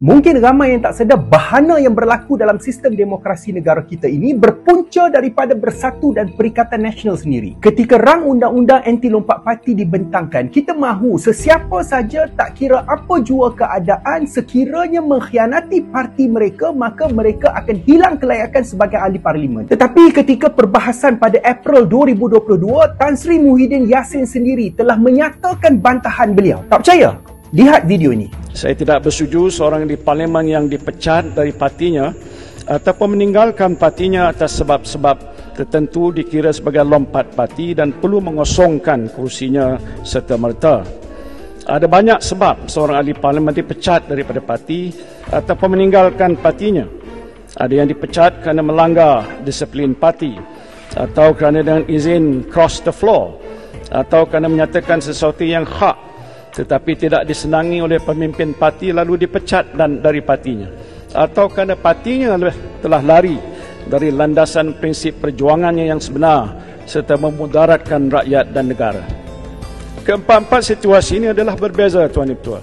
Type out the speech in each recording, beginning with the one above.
Mungkin ramai yang tak sedar bahana yang berlaku dalam sistem demokrasi negara kita ini berpunca daripada Bersatu dan Perikatan Nasional sendiri. Ketika rang undang-undang anti lompat parti dibentangkan, kita mahu sesiapa saja tak kira apa jua keadaan sekiranya mengkhianati parti mereka, maka mereka akan hilang kelayakan sebagai ahli parlimen. Tetapi ketika perbahasan pada April 2022, Tan Sri Muhyiddin Yassin sendiri telah menyatakan bantahan beliau. Tak percaya? Lihat video ini. Saya tidak bersetuju seorang di parlimen yang dipecat dari partinya ataupun meninggalkan partinya atas sebab-sebab tertentu dikira sebagai lompat parti dan perlu mengosongkan kursinya serta merta. Ada banyak sebab seorang ahli parlimen dipecat daripada parti ataupun meninggalkan partinya. Ada yang dipecat kerana melanggar disiplin parti atau kerana dengan izin cross the floor atau kerana menyatakan sesuatu yang hak tetapi tidak disenangi oleh pemimpin parti lalu dipecat dan dari partinya. Atau kerana partinya telah lari dari landasan prinsip perjuangannya yang sebenar serta memudaratkan rakyat dan negara. Keempat-empat situasi ini adalah berbeza tuan Ibu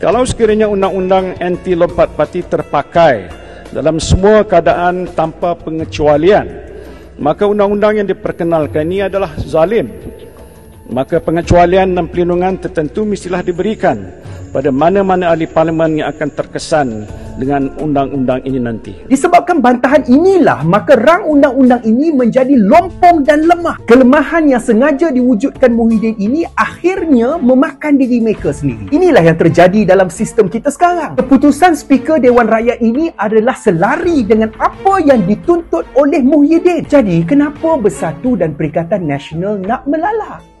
Kalau sekiranya undang-undang anti lompat parti terpakai dalam semua keadaan tanpa pengecualian, maka undang-undang yang diperkenalkan ini adalah zalim maka pengecualian dan perlindungan tertentu mestilah diberikan pada mana-mana ahli parlimen yang akan terkesan dengan undang-undang ini nanti. Disebabkan bantahan inilah, maka rang undang-undang ini menjadi lompong dan lemah. Kelemahan yang sengaja diwujudkan Muhyiddin ini akhirnya memakan diri mereka sendiri. Inilah yang terjadi dalam sistem kita sekarang. Keputusan Speaker Dewan Rakyat ini adalah selari dengan apa yang dituntut oleh Muhyiddin. Jadi, kenapa Bersatu dan Perikatan Nasional nak melalak?